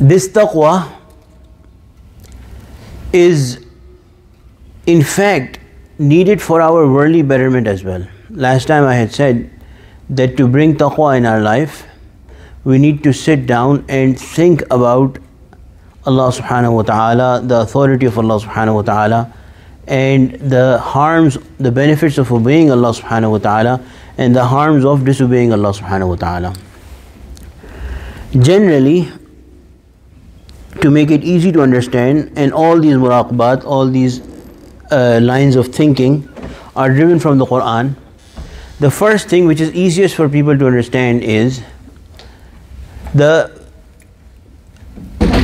This taqwa is in fact needed for our worldly betterment as well. Last time I had said that to bring taqwa in our life, we need to sit down and think about Allah subhanahu wa ta'ala, the authority of Allah subhanahu wa ta'ala, and the harms, the benefits of obeying Allah subhanahu wa ta'ala, and the harms of disobeying Allah subhanahu wa ta'ala. Generally, to make it easy to understand, and all these muraqabat, all these uh, lines of thinking are driven from the Quran. The first thing which is easiest for people to understand is the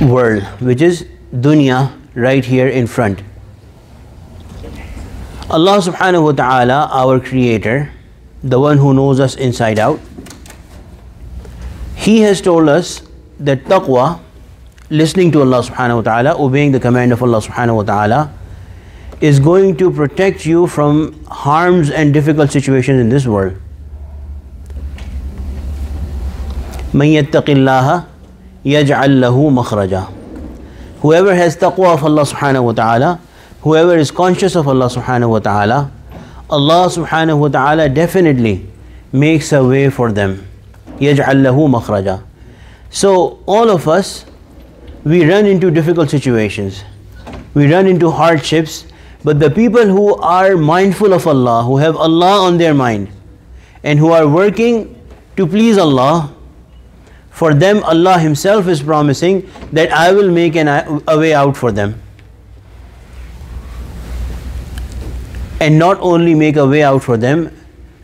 world, which is dunya right here in front. Allah subhanahu wa ta'ala, our creator, the one who knows us inside out, He has told us that taqwa, listening to Allah subhanahu wa ta'ala, obeying the command of Allah subhanahu wa ta'ala, is going to protect you from harms and difficult situations in this world. من يتق الله يجعل له مخرجا Whoever has taqwa of Allah subhanahu wa ta'ala, whoever is conscious of Allah subhanahu wa ta'ala, Allah subhanahu wa ta'ala definitely makes a way for them. يجعل له مخرجا So all of us, we run into difficult situations. We run into hardships but the people who are mindful of Allah, who have Allah on their mind, and who are working to please Allah, for them Allah Himself is promising that I will make an, a way out for them. And not only make a way out for them,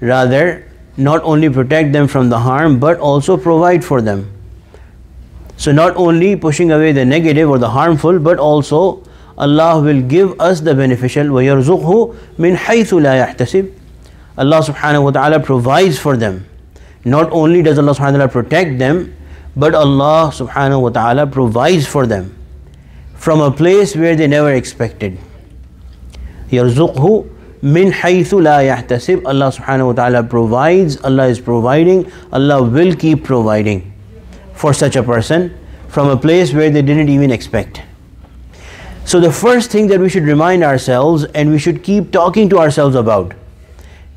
rather, not only protect them from the harm, but also provide for them. So, not only pushing away the negative or the harmful, but also Allah will give us the beneficial وَيَرْزُقْهُ مِنْ حَيْثُ لَا يَحْتَسِبْ Allah subhanahu wa ta'ala provides for them. Not only does Allah subhanahu wa ta'ala protect them, but Allah subhanahu wa ta'ala provides for them from a place where they never expected. يَرْزُقْهُ مِنْ حَيْثُ لَا يَحْتَسِبْ Allah subhanahu wa ta'ala provides, Allah is providing, Allah will keep providing for such a person from a place where they didn't even expect. So, the first thing that we should remind ourselves and we should keep talking to ourselves about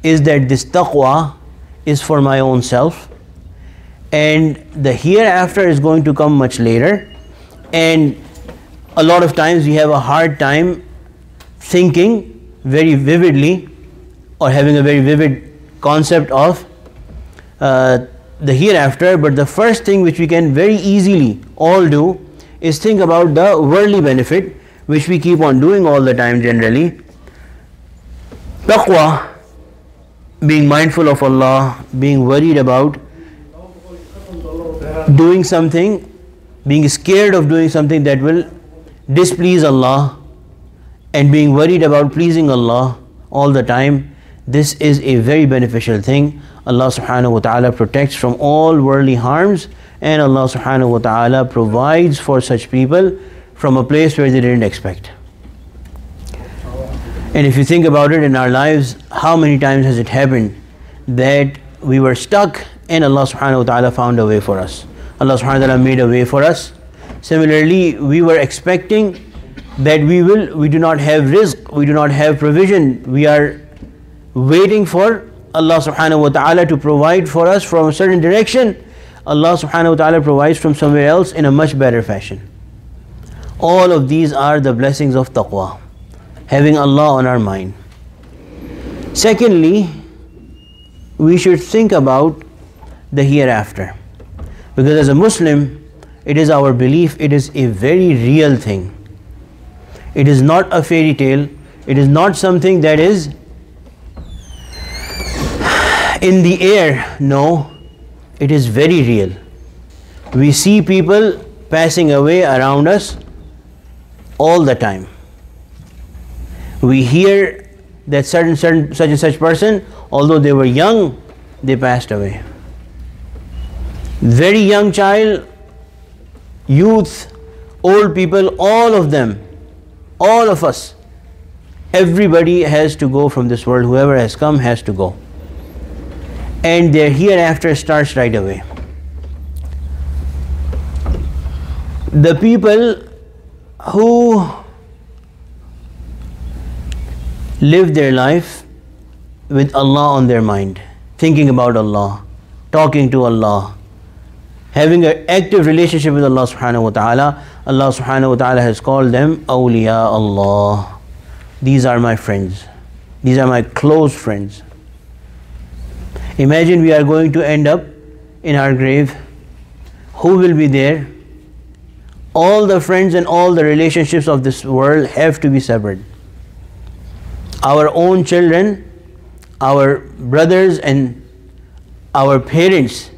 is that this taqwa is for my own self and the hereafter is going to come much later. And a lot of times we have a hard time thinking very vividly or having a very vivid concept of uh, the hereafter. But the first thing which we can very easily all do is think about the worldly benefit which we keep on doing all the time generally. Taqwa, being mindful of Allah, being worried about doing something, being scared of doing something that will displease Allah, and being worried about pleasing Allah all the time. This is a very beneficial thing. Allah subhanahu wa ta'ala protects from all worldly harms, and Allah subhanahu wa ta'ala provides for such people from a place where they didn't expect. And if you think about it in our lives, how many times has it happened that we were stuck and Allah subhanahu wa ta'ala found a way for us? Allah subhanahu wa ta'ala made a way for us. Similarly, we were expecting that we will, we do not have rizq, we do not have provision, we are waiting for Allah subhanahu wa ta'ala to provide for us from a certain direction. Allah subhanahu wa ta'ala provides from somewhere else in a much better fashion. All of these are the blessings of taqwa, having Allah on our mind. Secondly, we should think about the hereafter. Because as a Muslim, it is our belief, it is a very real thing. It is not a fairy tale, it is not something that is in the air. No, it is very real. We see people passing away around us all the time. We hear that certain, certain such and such person, although they were young, they passed away. Very young child, youth, old people, all of them, all of us, everybody has to go from this world. Whoever has come has to go. And their hereafter starts right away. The people who live their life with Allah on their mind, thinking about Allah, talking to Allah, having an active relationship with Allah subhanahu wa ta'ala, Allah subhanahu wa ta'ala has called them awliya Allah. These are my friends. These are my close friends. Imagine we are going to end up in our grave. Who will be there? All the friends and all the relationships of this world have to be severed. Our own children, our brothers, and our parents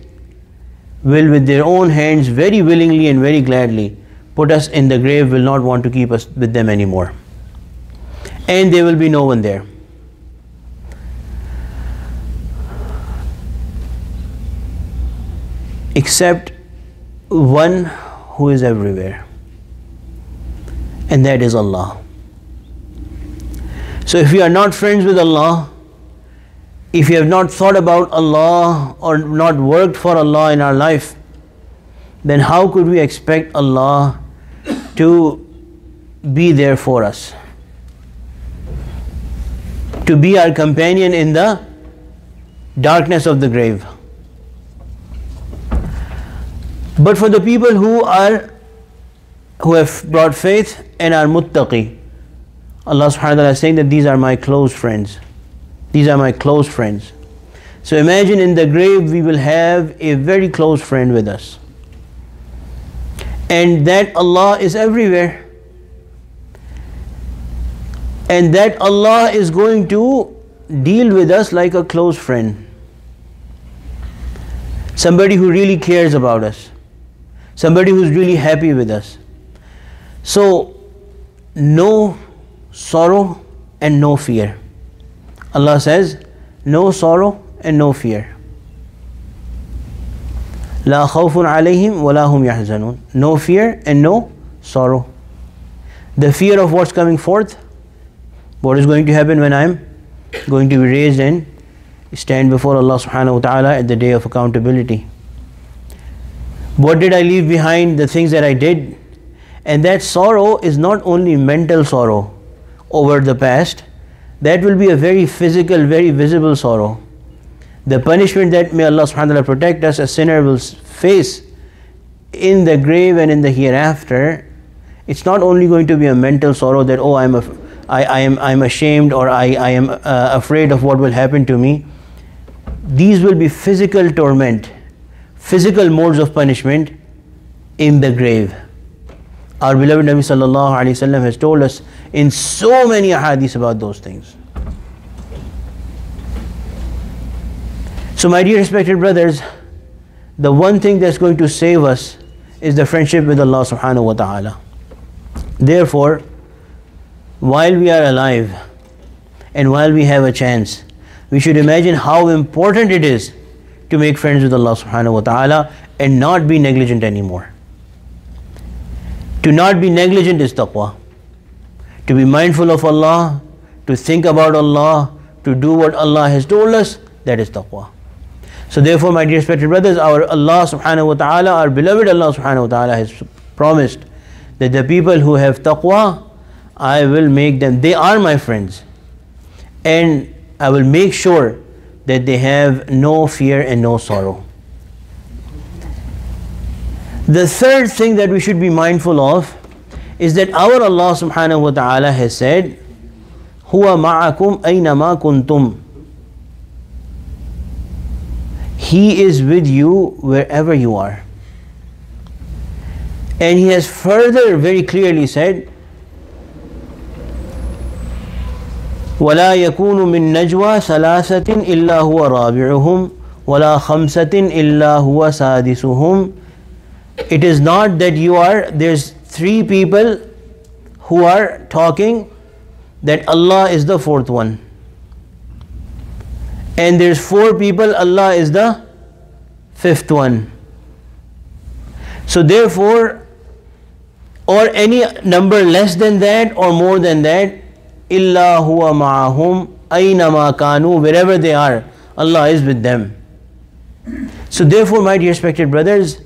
will, with their own hands, very willingly and very gladly, put us in the grave, will not want to keep us with them anymore. And there will be no one there. Except one who is everywhere, and that is Allah. So, if we are not friends with Allah, if we have not thought about Allah or not worked for Allah in our life, then how could we expect Allah to be there for us? To be our companion in the darkness of the grave. But for the people who are who have brought faith and are muttaqi, Allah subhanahu wa ta'ala is saying that these are my close friends. These are my close friends. So imagine in the grave we will have a very close friend with us. And that Allah is everywhere. And that Allah is going to deal with us like a close friend. Somebody who really cares about us Somebody who's really happy with us. So, no sorrow and no fear. Allah says, no sorrow and no fear. لا خوف عليهم ولا هم يحزنون. No fear and no sorrow. The fear of what's coming forth, what is going to happen when I'm going to be raised and stand before Allah subhanahu wa ta'ala at the day of accountability. what did I leave behind? The things that I did. And that sorrow is not only mental sorrow over the past, that will be a very physical, very visible sorrow. The punishment that may Allah subhanahu wa ta'ala protect us, a sinner will face in the grave and in the hereafter, it's not only going to be a mental sorrow that, oh, I'm, a, I, I am, I'm ashamed or I, I am uh, afraid of what will happen to me. These will be physical torment, physical modes of punishment in the grave. Our beloved Nabi sallallahu alayhi wasallam has told us in so many hadiths about those things. So, my dear respected brothers, the one thing that's going to save us is the friendship with Allah subhanahu wa ta'ala. Therefore, while we are alive and while we have a chance, we should imagine how important it is to make friends with Allah subhanahu wa ta'ala and not be negligent anymore. To not be negligent is taqwa to be mindful of Allah, to think about Allah, to do what Allah has told us, that is taqwa. So therefore, my dear respected brothers, our Allah subhanahu wa ta'ala, our beloved Allah subhanahu wa ta'ala has promised that the people who have taqwa, I will make them, they are my friends. And I will make sure that they have no fear and no sorrow. The third thing that we should be mindful of is that our Allah subhanahu wa ta'ala has said, Huwa ma'akum aynama kuntum. He is with you wherever you are. And He has further very clearly said, ولا يكون من نجوى ثلاثة إلا هو رابعهم ولا خمسة إلا هو سادسهم It is not that you are, there's three people who are talking that Allah is the fourth one. And there's four people, Allah is the fifth one. So therefore, or any number less than that or more than that, illa huwa ma'ahum aynama kanu, wherever they are, Allah is with them. So therefore, my dear respected brothers,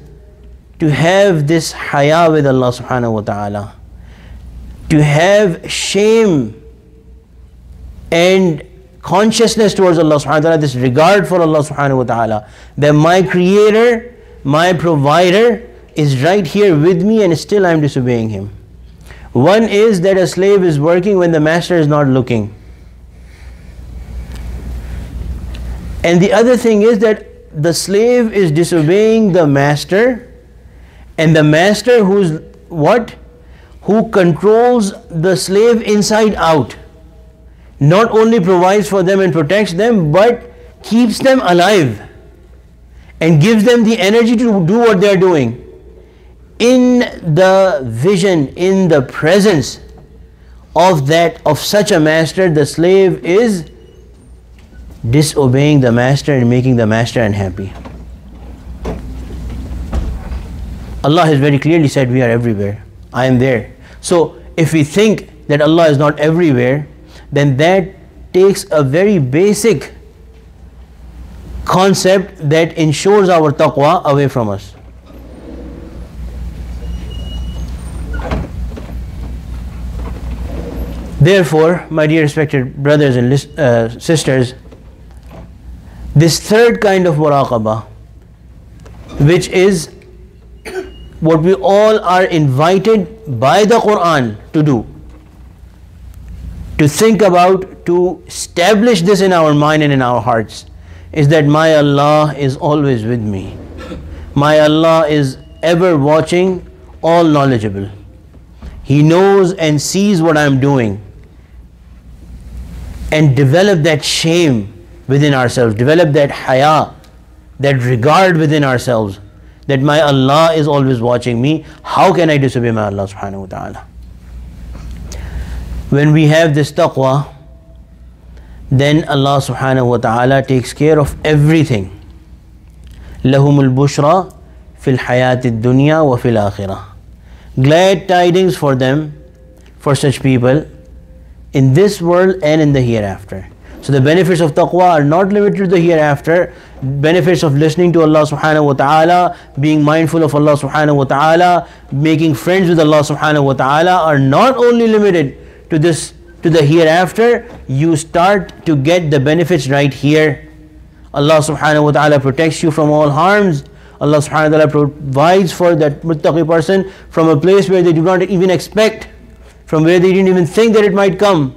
to have this haya with Allah subhanahu wa ta'ala, to have shame and consciousness towards Allah subhanahu wa ta'ala, this regard for Allah subhanahu wa ta'ala, that my creator, my provider is right here with me and still I am disobeying him. One is that a slave is working when the master is not looking. And the other thing is that the slave is disobeying the master, and the master who's what? Who controls the slave inside out. Not only provides for them and protects them, but keeps them alive and gives them the energy to do what they're doing. In the vision, in the presence of that of such a master, the slave is disobeying the master and making the master unhappy. Allah has very clearly said, We are everywhere. I am there. So, if we think that Allah is not everywhere, then that takes a very basic concept that ensures our taqwa away from us. Therefore, my dear respected brothers and uh, sisters, this third kind of muraqabah, which is what we all are invited by the Quran to do, to think about, to establish this in our mind and in our hearts, is that my Allah is always with me. My Allah is ever watching, all knowledgeable. He knows and sees what I'm doing And develop that shame within ourselves, develop that haya, that regard within ourselves that my Allah is always watching me. How can I disobey my Allah subhanahu wa ta'ala? When we have this taqwa, then Allah subhanahu wa ta'ala takes care of everything. لهم البشرى في الحياة الدنيا وفي الآخرة. Glad tidings for them, for such people, in this world and in the hereafter. So the benefits of taqwa are not limited to the hereafter. Benefits of listening to Allah subhanahu wa ta'ala, being mindful of Allah subhanahu wa ta'ala, making friends with Allah subhanahu wa ta'ala are not only limited to this to the hereafter, you start to get the benefits right here. Allah subhanahu wa ta'ala protects you from all harms. Allah subhanahu wa ta'ala provides for that muttaqi person from a place where they do not even expect, from where they didn't even think that it might come.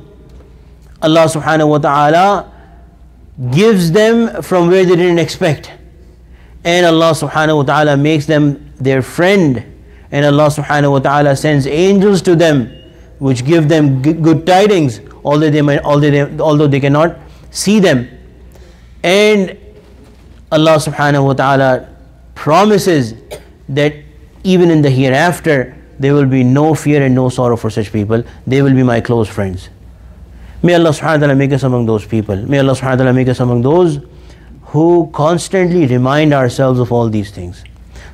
Allah subhanahu wa ta'ala gives them from where they didn't expect. And Allah subhanahu wa ta'ala makes them their friend. And Allah subhanahu wa ta'ala sends angels to them which give them good tidings, although they, might, although they, although they cannot see them. And Allah subhanahu wa ta'ala promises that even in the hereafter, there will be no fear and no sorrow for such people. They will be my close friends. May Allah subhanahu wa ta'ala make us among those people. May Allah subhanahu wa ta'ala make us among those who constantly remind ourselves of all these things.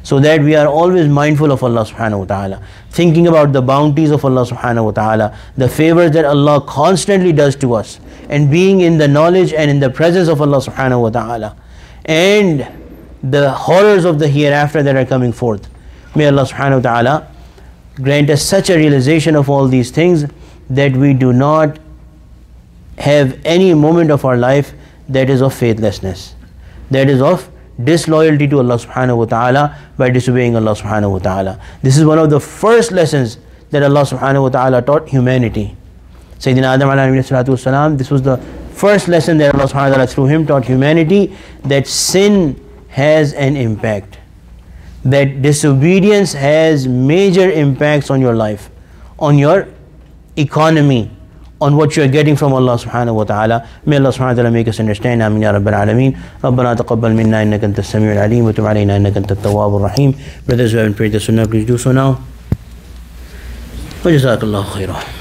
So that we are always mindful of Allah subhanahu wa ta'ala, thinking about the bounties of Allah subhanahu wa ta'ala, the favors that Allah constantly does to us, and being in the knowledge and in the presence of Allah subhanahu wa ta'ala, and the horrors of the hereafter that are coming forth. May Allah subhanahu wa ta'ala grant us such a realization of all these things that we do not have any moment of our life that is of faithlessness, that is of disloyalty to Allah subhanahu wa ta'ala by disobeying Allah subhanahu wa ta'ala. This is one of the first lessons that Allah subhanahu wa ta'ala taught humanity. Sayyidina Adam alayhi this was the first lesson that Allah subhanahu wa ta'ala through him taught humanity that sin has an impact That disobedience has major impacts on your life, on your economy, on what you are getting from Allah subhanahu wa ta'ala. May Allah subhanahu wa ta'ala make us understand. Amin ya Rabbil Alameen. ربنا تقبل منا إنك أنت السميع العليم وتب علينا إنك أنت التواب الرحيم. Brothers who haven't prayed the sunnah, please do so now. وجزاك الله خيرا.